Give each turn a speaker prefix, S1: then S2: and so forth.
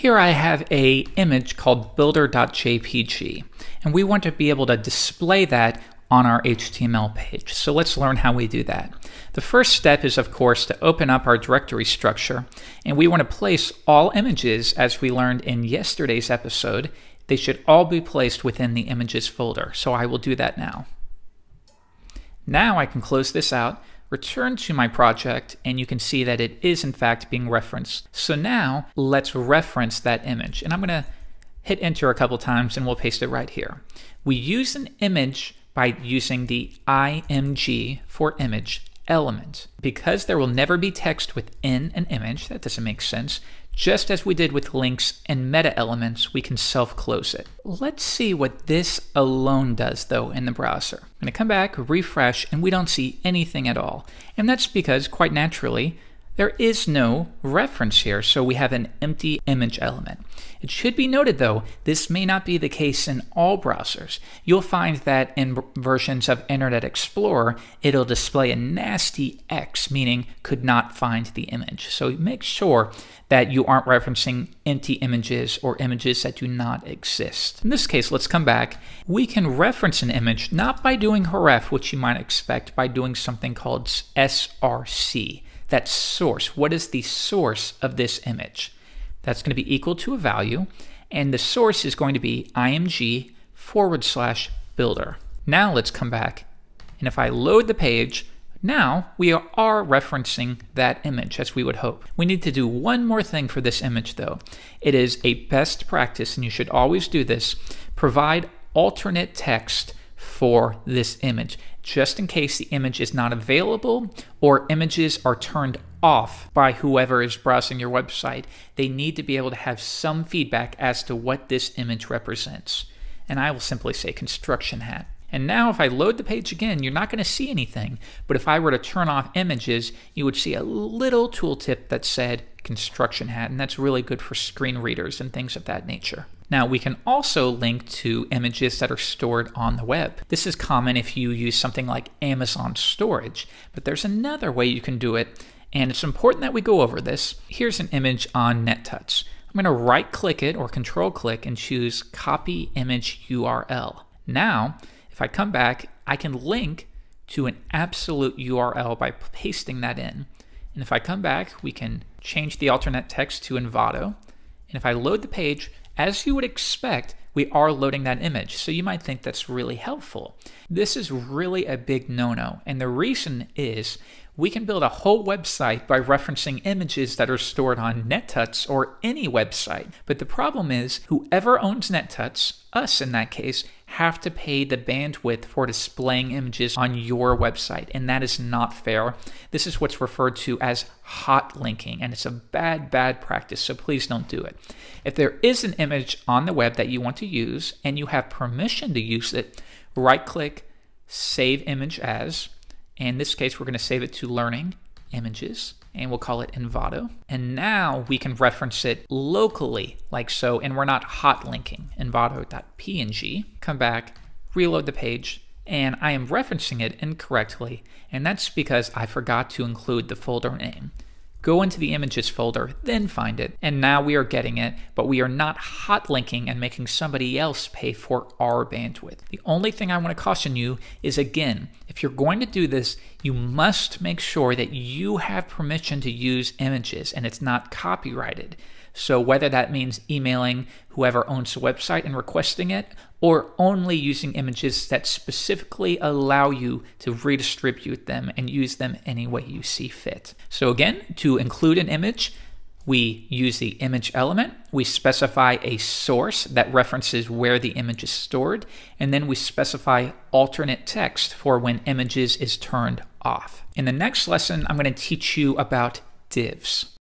S1: Here I have a image called builder.jpg, and we want to be able to display that on our HTML page. So let's learn how we do that. The first step is, of course, to open up our directory structure, and we want to place all images, as we learned in yesterday's episode, they should all be placed within the images folder. So I will do that now. Now I can close this out, return to my project, and you can see that it is in fact being referenced. So now let's reference that image. And I'm going to hit enter a couple times and we'll paste it right here. We use an image by using the img for image element. Because there will never be text within an image, that doesn't make sense, just as we did with links and meta elements, we can self-close it. Let's see what this alone does though in the browser. I'm gonna come back, refresh, and we don't see anything at all. And that's because, quite naturally, there is no reference here, so we have an empty image element. It should be noted though, this may not be the case in all browsers. You'll find that in versions of Internet Explorer, it'll display a nasty X, meaning could not find the image. So make sure that you aren't referencing empty images or images that do not exist. In this case, let's come back. We can reference an image not by doing href, which you might expect, by doing something called src that source. What is the source of this image? That's going to be equal to a value, and the source is going to be img forward slash builder. Now let's come back, and if I load the page, now we are referencing that image as we would hope. We need to do one more thing for this image though. It is a best practice, and you should always do this, provide alternate text for this image, just in case the image is not available or images are turned off by whoever is browsing your website. They need to be able to have some feedback as to what this image represents. And I will simply say construction hat. And now if I load the page again, you're not going to see anything. But if I were to turn off images, you would see a little tooltip that said construction hat, and that's really good for screen readers and things of that nature. Now, we can also link to images that are stored on the web. This is common if you use something like Amazon storage, but there's another way you can do it, and it's important that we go over this. Here's an image on NetTuts. I'm going to right click it or control click and choose copy image URL. Now, if I come back, I can link to an absolute URL by pasting that in. And if I come back, we can change the alternate text to Envato. And if I load the page, as you would expect, we are loading that image. So you might think that's really helpful. This is really a big no-no. And the reason is we can build a whole website by referencing images that are stored on NetTuts or any website. But the problem is whoever owns NetTuts, us in that case, have to pay the bandwidth for displaying images on your website, and that is not fair. This is what's referred to as hot linking, and it's a bad, bad practice, so please don't do it. If there is an image on the web that you want to use and you have permission to use it, right click, save image as. In this case, we're going to save it to learning images and we'll call it Envato. And now we can reference it locally like so, and we're not hot linking envato.png. Come back, reload the page, and I am referencing it incorrectly, and that's because I forgot to include the folder name go into the images folder, then find it. And now we are getting it, but we are not hot linking and making somebody else pay for our bandwidth. The only thing I want to caution you is again, if you're going to do this, you must make sure that you have permission to use images and it's not copyrighted. So whether that means emailing whoever owns the website and requesting it, or only using images that specifically allow you to redistribute them and use them any way you see fit. So again, to include an image, we use the image element, we specify a source that references where the image is stored, and then we specify alternate text for when images is turned off. In the next lesson, I'm going to teach you about divs.